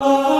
Oh.